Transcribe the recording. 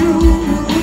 true.